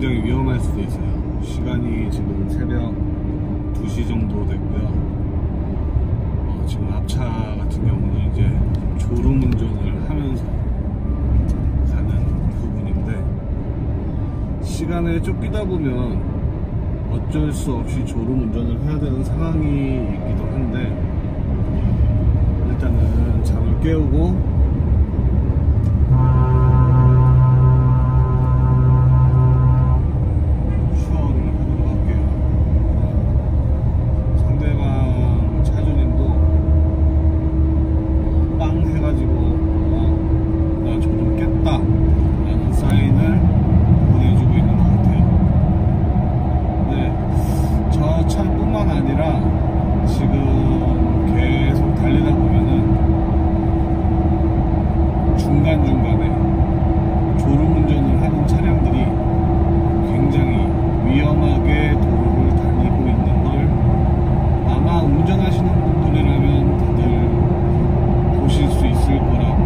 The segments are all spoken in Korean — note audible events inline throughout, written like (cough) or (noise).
굉장히 위험할 수도 있어요. 시간이 지금 새벽 2시 정도 됐고요. 어, 지금 앞차 같은 경우는 이제 졸음 운전을 하면서 가는 부분인데 시간에 쫓기다 보면 어쩔 수 없이 졸음 운전을 해야 되는 상황이 있기도 한데 일단은 잠을 깨우고 슈어를 하도록 할게요. 상대방 차주님도 빵 해가지고 어, 나 졸음 깼다 라는 사인을 보내주고 있는 것 같아요. 네, 저 차뿐만 아니라 지금 계속 달리다 보면은 중간중간에 졸음 운전을 하는 차량들이 굉장히 위험하게 도로를 다니고 있는 걸 아마 운전하시는 분들이라면 다들 보실 수 있을 거라고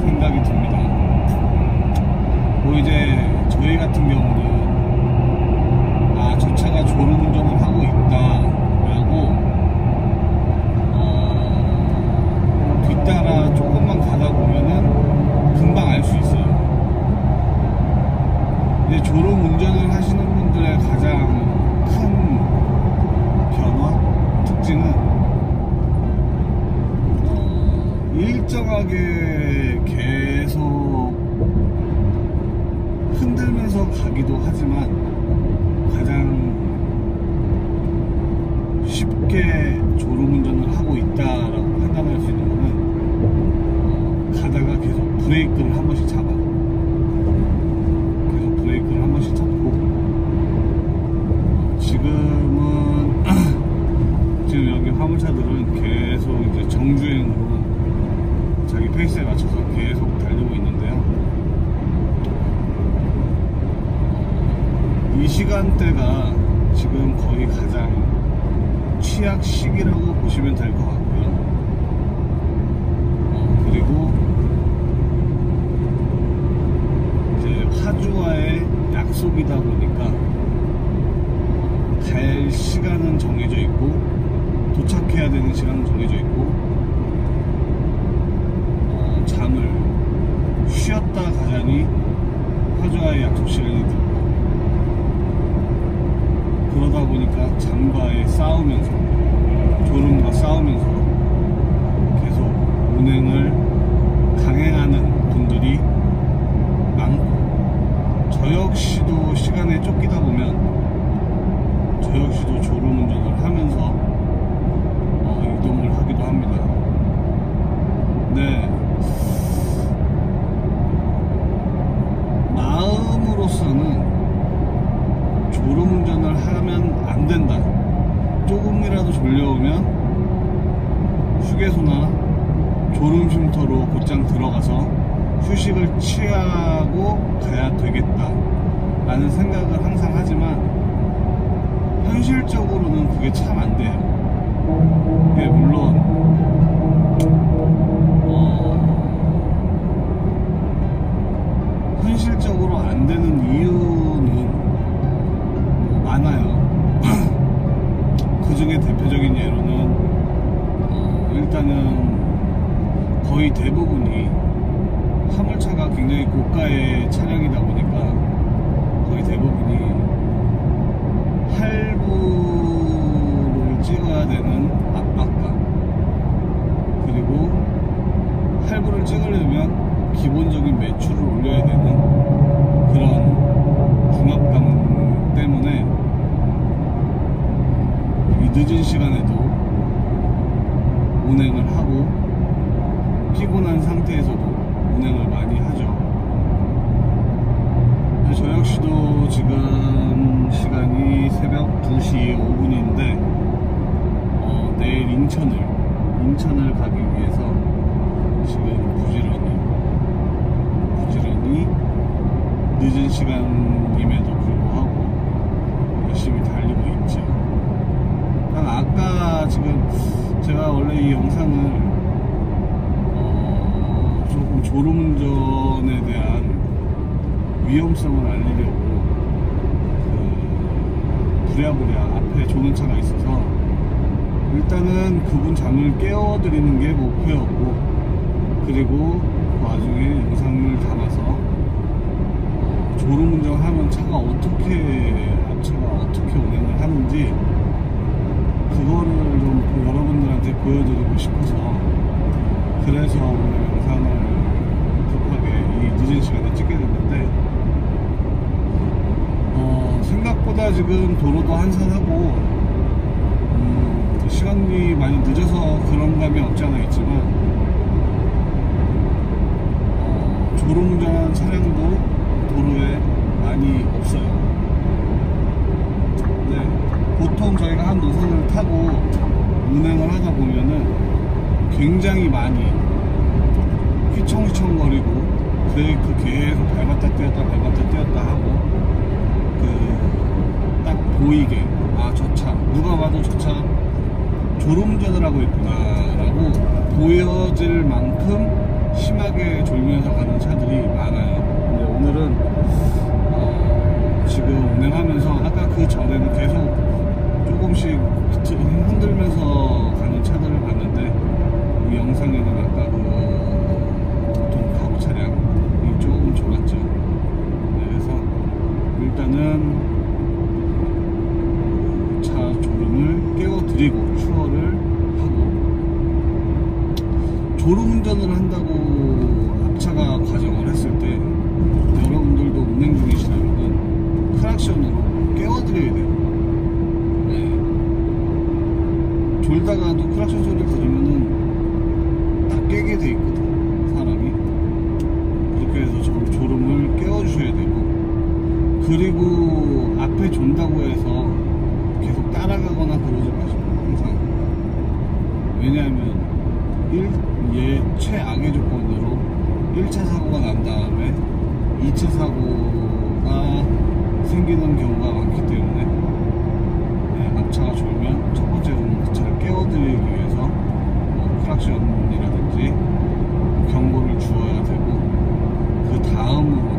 생각이 듭니다. 뭐 이제 저희 같은 경우는 아, 저 차가 졸음 운전을 하고 있다라고 어, 뒤따라 조금만 가다 보면은 금방 알 수 있어요. 이제 졸음 운전을 하시는 분들의 가장 큰 변화 특징은 어, 일정하게 계속 흔들면서 가기도 하지만 가장 쉽게 졸음 운전을 하고 있다라고 판단할 수 있는 거는 어, 가다가 계속 브레이크를 한 번씩 잡아. 계속 브레이크를 한 번씩 잡고 어, 지금은 (clears throat) 지금 여기 화물차들은 계속 이제 자기 페이스에 맞춰서 계속 달리고 있는데요. 이 시간대가 지금 거의 가장 취약 시기라고 보시면 될 것 같고요. 어, 그리고 이제 화주와의 약속이다 보니까 갈 시간은 정해져 있고 도착해야 되는 시간은 정해져 있고 어, 잠을 쉬었다 가자니 화주와의 약속 시간이 들고 그러다 보니까 잠과의 싸우면서 졸음과 싸우면서 계속 운행을 강행하는 분들이 많고 저 역시도 시간에 쫓기다 보면 저 역시도 졸음 운전을 하면서 어, 이동을 하기도 합니다. 네. 마음으로서는 졸음 운전을 하면 안 된다. 조금이라도 졸려오면 휴게소나 졸음 곧장 들어가서 휴식을 취하고 가야 되겠다. 라는 생각을 항상 하지만 현실적으로는 그게 참 안 돼요. 예, 물론 어, 현실적으로 안 되는 이유는 뭐 많아요. (clears throat) 그 중에 대표적인 예로는 어, 일단은 거의 대부분이 화물차가 굉장히 고가의 차량이다 보니까 거의 대부분이 할부를 찍어야 되는 압박감. 그리고 할부를 찍으려면 기본적인 매출을 올려야 되는 그런 중압감 때문에 이 늦은 시간에도 운행을 하고 피곤한 상태에서도 운행을 많이 하죠. 저 역시도 지금 시간이 새벽 2시 5분인데 어, 내일 인천을 인천을 가기 위해서 지금 부지런히 부지런히 늦은 시간임에도 불구하고 열심히 달리고 있죠. 난 아까 지금 제가 원래 이 영상을 어, 조금 졸음운전에 대한 위험성을 알리려고 부랴부랴 앞에 좋은 차가 있어서 일단은 그분 잠을 깨워드리는 게 목표였고 그리고 그 와중에 영상을 담아서 어, 졸음 운전하면 차가 어떻게 앞차가 어떻게 운행을 하는지 그거를 좀 여러분들한테 보여드리고 싶어서 그래서 오늘 영상을 급하게 이 늦은 시간에 찍게 됐는데 어, 생각보다 지금 도로도 한산하고 음, 시간이 많이 늦어서 그런 감이 없지 않아 있지만 어, 졸음 운전한 차량도 도로에 많이 없어요. 네, 보통 저희가 한 노선을 타고 운행을 하다 보면은 굉장히 많이 휘청휘청거리고 브레이크 계속 밟았다 떼었다 밟았다 떼었다 하고 그 딱 보이게 아 저 차. 누가 봐도 저 차. 졸음운전을 하고 있구나 라고 보여질 만큼 심하게 졸면서 가는 차들이 많아요 근데 오늘은 어, 지금 운행하면서 아까 그 전에는 계속 조금씩 흔들면서 가는 차들을 봤는데 이 영상에는 아까 그 보통 카고 차량이 조금 졸았죠. 네, 그래서 일단은 차 졸음을 깨워드리고 추월을 하고 졸음 운전을 한다고 앞차가 과정을 했을 때 여러분들도 운행 중이시라면 크락션으로 깨워드려야 돼요 네. 졸다가도 크락션 소리를 들으면은 다 깨게 돼 있거든 사람이. 그렇게 해서 저 졸음을 깨워주셔야 되고. 그리고 앞에 존다고 해서 계속 따라가거나 그러지 마시고 항상. 왜냐하면 1, 예, 최악의 조건으로 1차 사고가 난 다음에 2차 사고가 생기는 경우가 많기 때문에 네, 앞차가 졸면 첫 번째로는 그 차를 깨워드리기 위해서 뭐 크락션이라든지 경고를 주어야 되고 그 다음으로